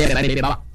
别别来点别别吧。